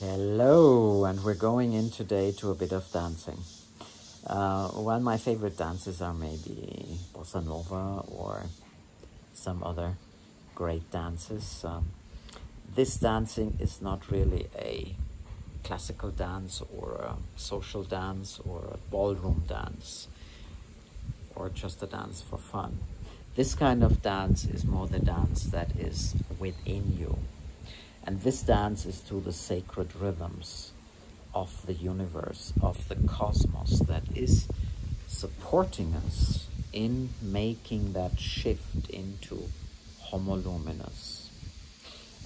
Hello, and we're going in today to a bit of dancing. Uh, well, my favorite dances are maybe bossa nova or some other great dances. Um, this dancing is not really a classical dance or a social dance or a ballroom dance or just a dance for fun. This kind of dance is more the dance that is within you. And this dance is to the sacred rhythms of the universe, of the cosmos that is supporting us in making that shift into homoluminous.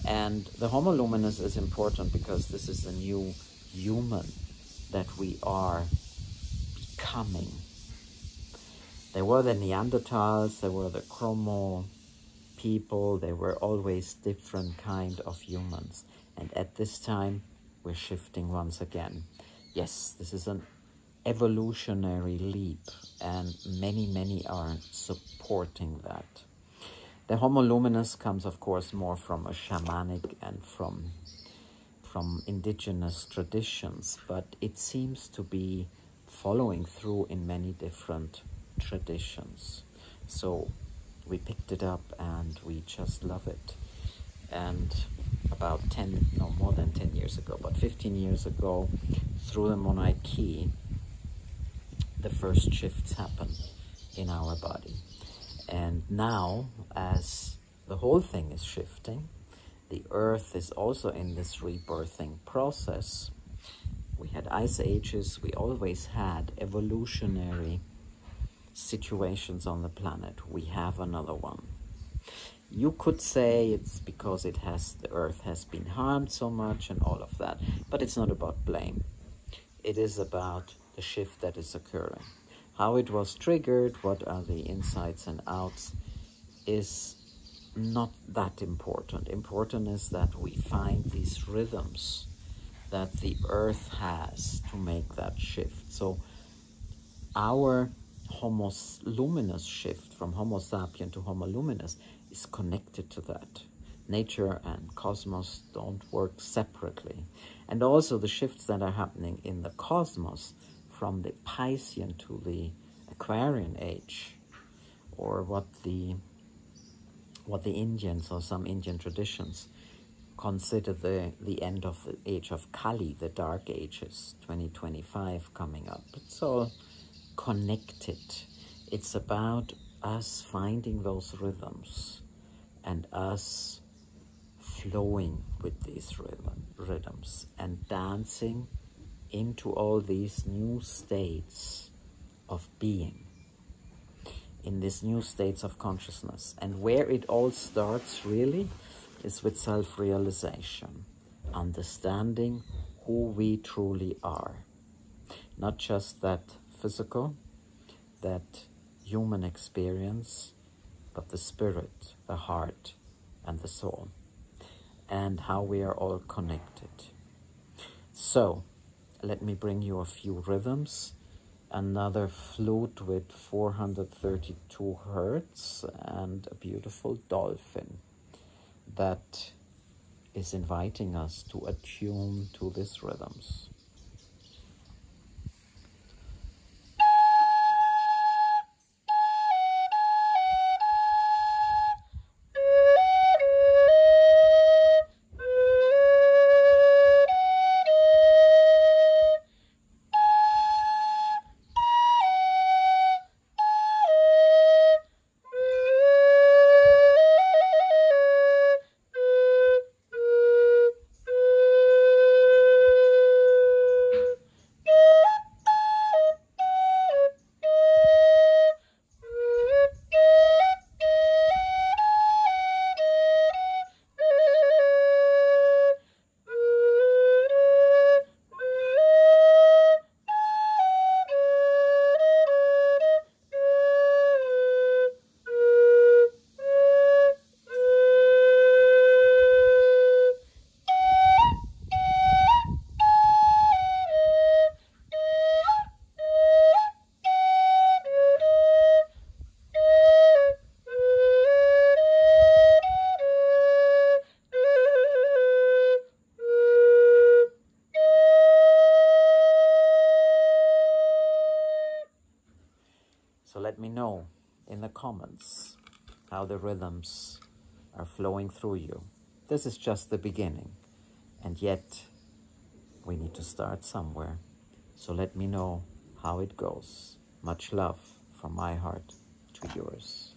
And the homoluminous is important because this is the new human that we are becoming. There were the Neanderthals, there were the Chromo people, they were always different kind of humans. And at this time, we're shifting once again. Yes, this is an evolutionary leap, and many, many are supporting that. The Homo luminous comes, of course, more from a shamanic and from from indigenous traditions, but it seems to be following through in many different traditions. So we picked it up and we just love it. And about 10, no more than 10 years ago, but 15 years ago, through the Key, the first shifts happen in our body. And now, as the whole thing is shifting, the earth is also in this rebirthing process. We had ice ages, we always had evolutionary situations on the planet. We have another one. You could say it's because it has the earth has been harmed so much and all of that, but it's not about blame. It is about the shift that is occurring. How it was triggered, what are the insights and outs, is not that important. Important is that we find these rhythms that the earth has to make that shift. So our Homo luminous shift from Homo sapien to Homo luminous is connected to that. Nature and cosmos don't work separately. And also the shifts that are happening in the cosmos from the Piscean to the Aquarian age, or what the what the Indians or some Indian traditions consider the, the end of the age of Kali, the dark ages, 2025 coming up. It's all connected. It's about us finding those rhythms and us flowing with these rhythm, rhythms and dancing into all these new states of being, in these new states of consciousness. And where it all starts really is with self realization, understanding who we truly are. Not just that physical, that human experience, but the spirit, the heart, and the soul, and how we are all connected. So, let me bring you a few rhythms. Another flute with 432 hertz and a beautiful dolphin that is inviting us to attune to these rhythms. So let me know in the comments how the rhythms are flowing through you. This is just the beginning, and yet we need to start somewhere. So let me know how it goes. Much love from my heart to yours.